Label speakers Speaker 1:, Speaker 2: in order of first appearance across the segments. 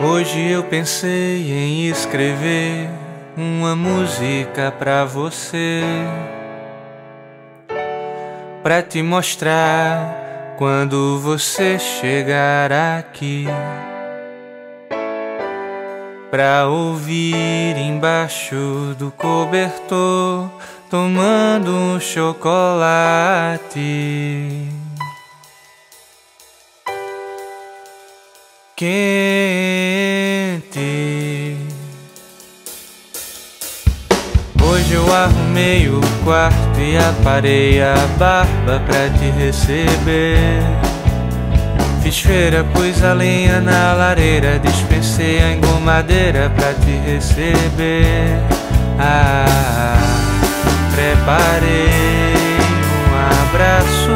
Speaker 1: Hoje eu pensei em escrever uma música pra você, pra te mostrar quando você chegar aqui, pra ouvir embaixo do cobertor, tomando um chocolate. quente. Hoje eu arrumei o quarto e aparei a barba pra te receber. Fiz feira, pus a lenha na lareira, dispensei a engomadeira pra te receber. Ah, preparei um abraço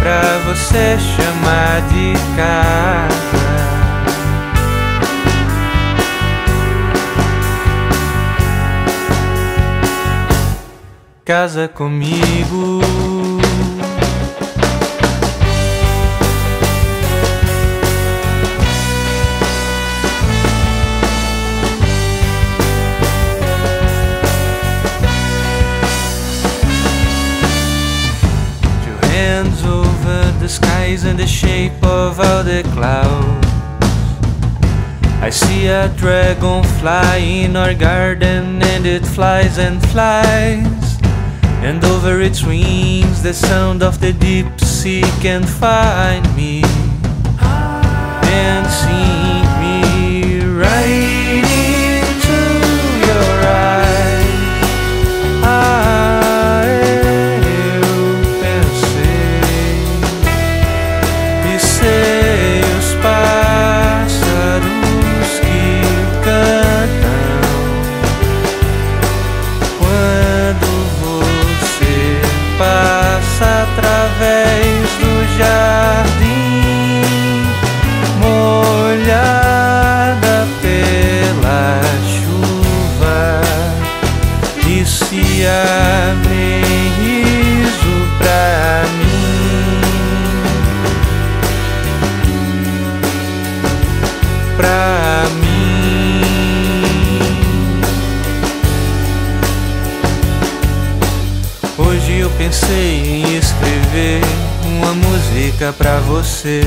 Speaker 1: pra você chamar de casa. Casa comigo. Hands over the skies and the shape of all the clouds. I see a dragon fly in our garden and it flies and flies. And over its wings, the sound of the deep sea can find me. And passa através do jardim, molhada pela chuva, e se abre riso pra mim, pra Hoje eu pensei em escrever uma música pra você.